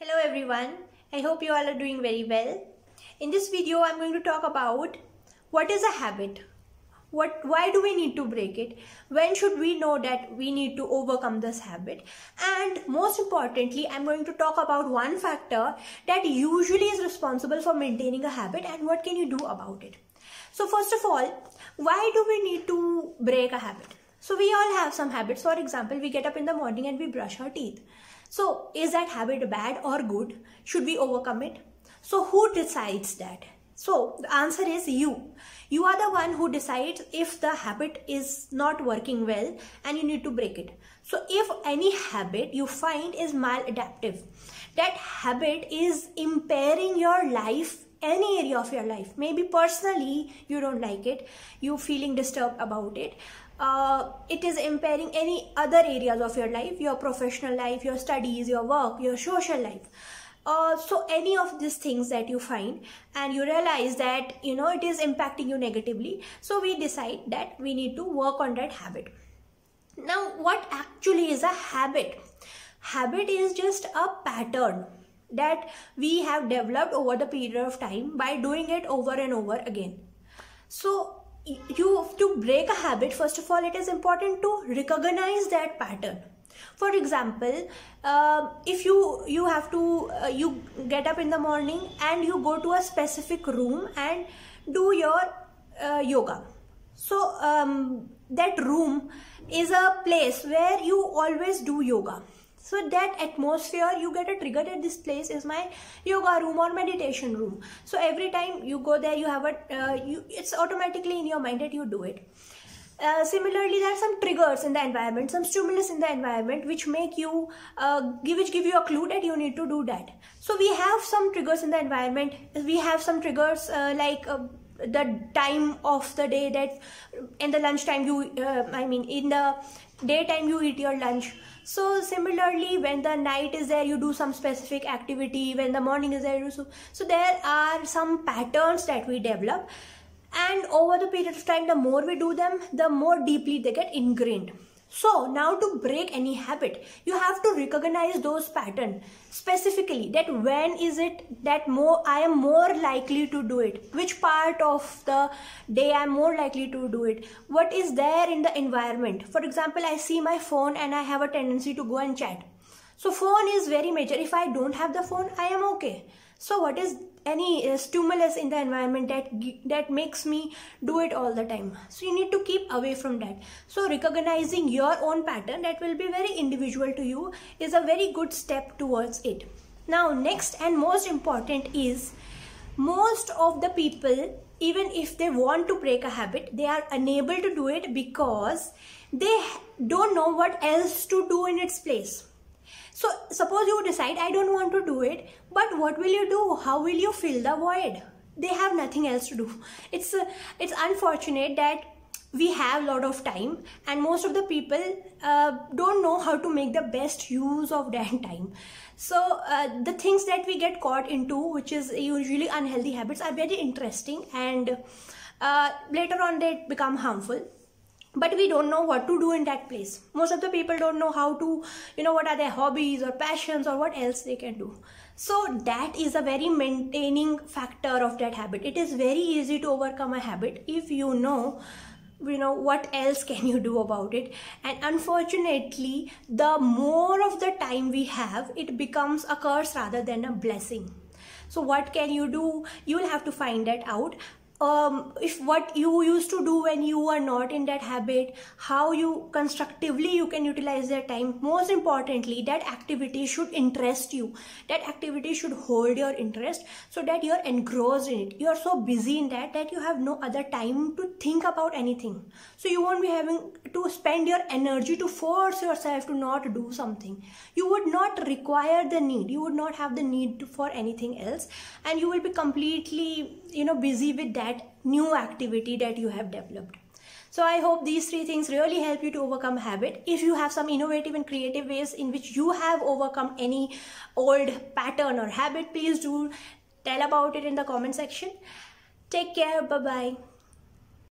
Hello everyone, I hope you all are doing very well. In this video, I'm going to talk about what is a habit, what, why do we need to break it, when should we know that we need to overcome this habit, and most importantly, I'm going to talk about one factor that usually is responsible for maintaining a habit and what can you do about it. So first of all, why do we need to break a habit? So we all have some habits. For example, we get up in the morning and we brush our teeth. So is that habit bad or good? Should we overcome it? So who decides that? So the answer is you. You are the one who decides if the habit is not working well and you need to break it. So if any habit you find is maladaptive, that habit is impairing your life any area of your life maybe personally you don't like it you feeling disturbed about it uh, it is impairing any other areas of your life your professional life your studies your work your social life. Uh, so any of these things that you find and you realize that you know it is impacting you negatively so we decide that we need to work on that habit. Now what actually is a habit? Habit is just a pattern that we have developed over the period of time by doing it over and over again. So you have to break a habit first of all it is important to recognize that pattern. For example uh, if you you have to uh, you get up in the morning and you go to a specific room and do your uh, yoga. So um, that room is a place where you always do yoga so that atmosphere you get a trigger that this place is my yoga room or meditation room. So every time you go there you have a uh, you it's automatically in your mind that you do it. Uh, similarly there are some triggers in the environment some stimulus in the environment which make you uh, give which give you a clue that you need to do that. So we have some triggers in the environment. We have some triggers uh, like uh, the time of the day that in the lunchtime you uh, i mean in the daytime you eat your lunch. So similarly when the night is there you do some specific activity. When the morning is there you so. So there are some patterns that we develop. And over the period of time the more we do them the more deeply they get ingrained so now to break any habit, you have to recognize those patterns specifically that when is it that more I am more likely to do it, which part of the day I'm more likely to do it, what is there in the environment. For example, I see my phone and I have a tendency to go and chat. So phone is very major. If I don't have the phone, I am okay. So what is any uh, stimulus in the environment that that makes me do it all the time? So you need to keep away from that. So recognizing your own pattern that will be very individual to you is a very good step towards it. Now next and most important is most of the people even if they want to break a habit they are unable to do it because they don't know what else to do in its place so suppose you decide I don't want to do it, but what will you do? How will you fill the void? They have nothing else to do. It's uh, it's unfortunate that we have a lot of time and most of the people uh, don't know how to make the best use of that time so uh, the things that we get caught into which is usually unhealthy habits are very interesting and uh, later on they become harmful but we don't know what to do in that place. Most of the people don't know how to you know what are their hobbies or passions or what else they can do. So that is a very maintaining factor of that habit. It is very easy to overcome a habit if you know you know what else can you do about it. And unfortunately the more of the time we have it becomes a curse rather than a blessing. So what can you do? You will have to find that out um, if what you used to do when you are not in that habit how you constructively you can utilize that time. Most importantly that activity should interest you. That activity should hold your interest so that you're engrossed in it. You're so busy in that that you have no other time to think about anything. So you won't be having to spend your energy to force yourself to not do something. You would not require the need. You would not have the need to, for anything else. And you will be completely you know busy with that new activity that you have developed. So I hope these three things really help you to overcome habit. If you have some innovative and creative ways in which you have overcome any old pattern or habit, please do tell about it in the comment section. Take care. Bye-bye.